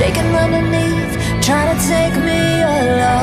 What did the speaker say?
shaking underneath, trying to take me alive.